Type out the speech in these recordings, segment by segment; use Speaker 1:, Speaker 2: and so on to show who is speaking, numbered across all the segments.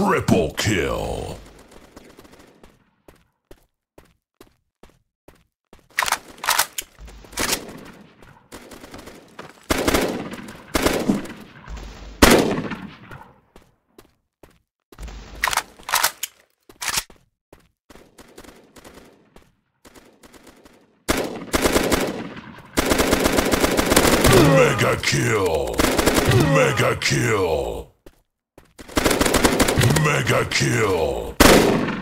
Speaker 1: Triple kill. Mega kill. Mega kill. Mega kill.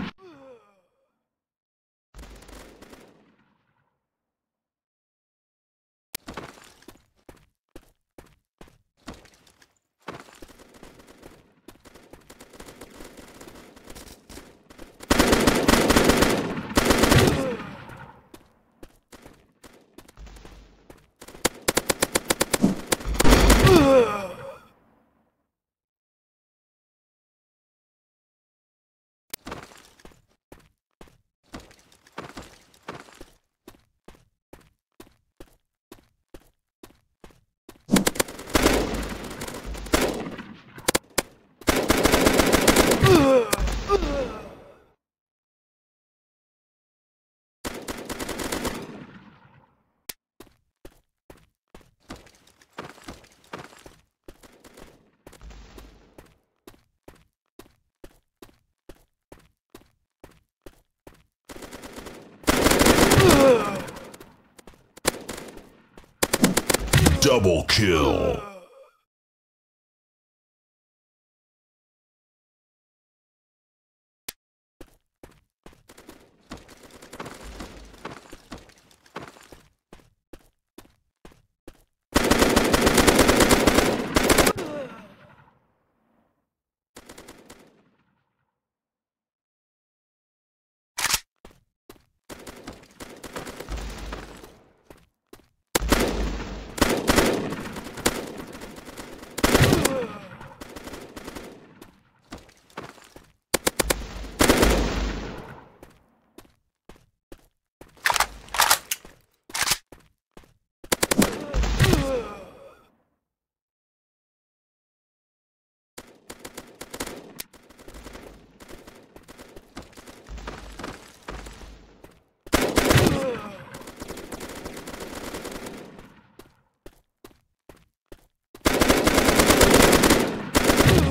Speaker 1: Double kill.